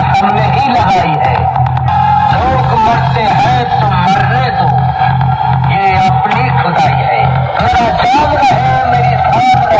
हमने ही लगाई है। लोग मरते हैं तो मरने दो। ये अपनी खुदाई है। मेरा जान रहे, मेरी साथ रहे।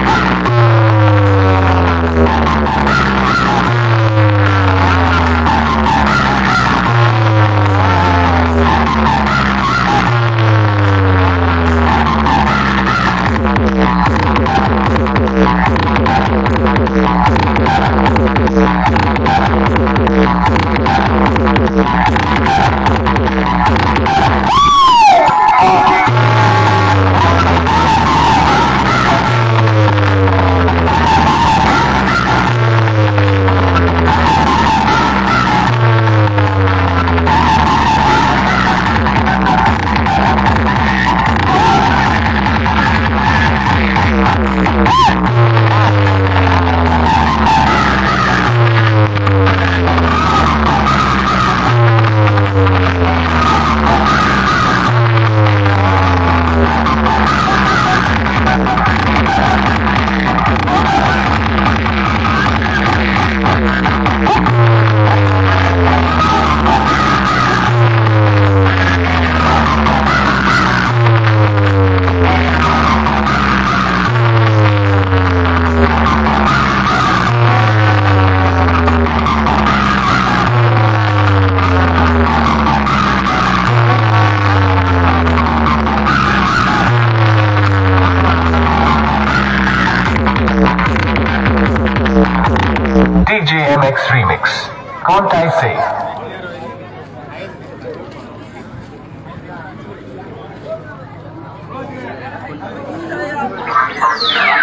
Remix. Can't I say? DJ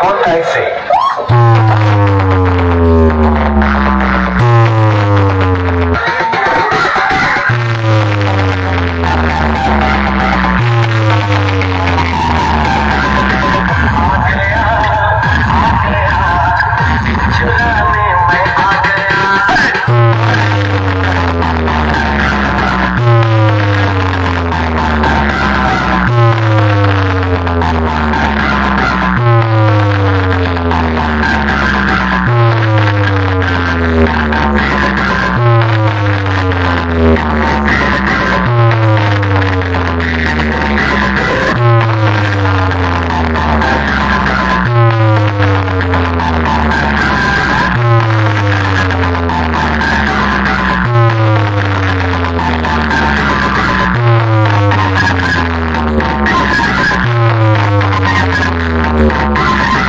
acontecer. Thank